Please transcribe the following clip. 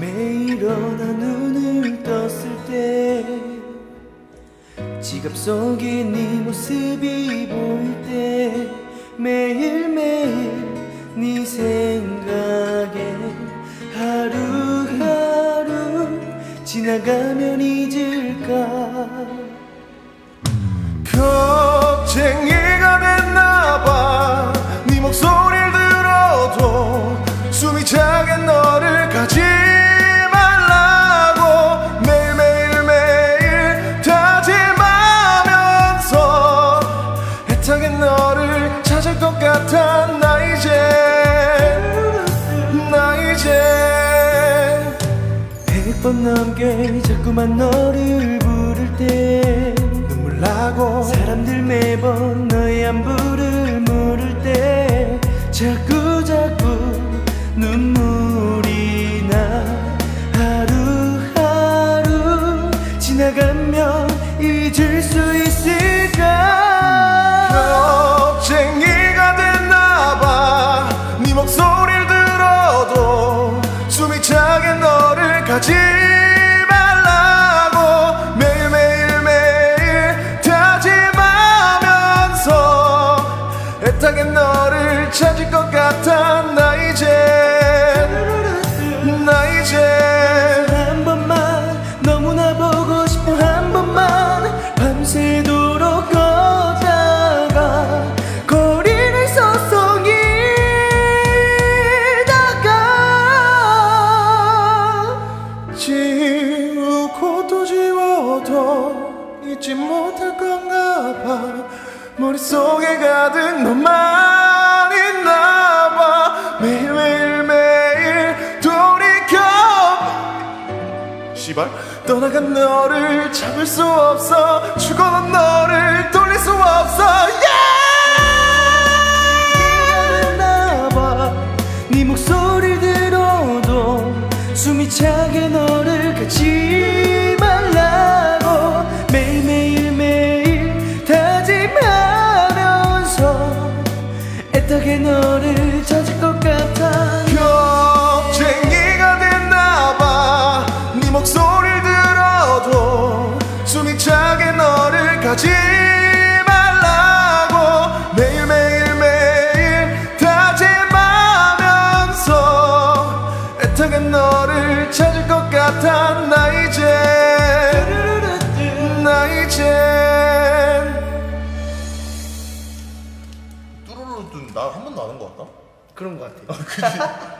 매일 일어나 눈을 떴을 때 지갑 속에 네 모습이 보일 때 매일매일 네 생각에 하루하루 지나가면 잊을까? 겁쟁이가 됐나봐. 네 목소리를 들어도 숨이 너를 가지 말라고 매일매일 매일 다짐하면서 애타게 너를 찾을 것 같아 나 이제 나 이제. 백번 넘게 자꾸만 너를 부를 때 눈물 나고 사람들 매번 너의 안부를 물을 때 자꾸 소리를 들어도 숨이 차게 너를 가지 말라고 매일매일 매일 다짐하면서 애타게 너를 찾을 것 같아 잊지 못할 건가 봐. 머릿속에 가득 너만 있나 봐 매일매일 매일 돌이켜. 시발 떠나간 너를 잡을 수 없어. 죽어난 너를 돌릴 수 없어. 나봐 네 목소리를 들어도 숨이 차게 너를 가지 애타게 너를 찾을 것 같아. 겁쟁이가 됐나봐. 네 목소리를 들어도 숨이 차게 너를 가지 나 한 번도 안 한 것 같다? 그런 것 같아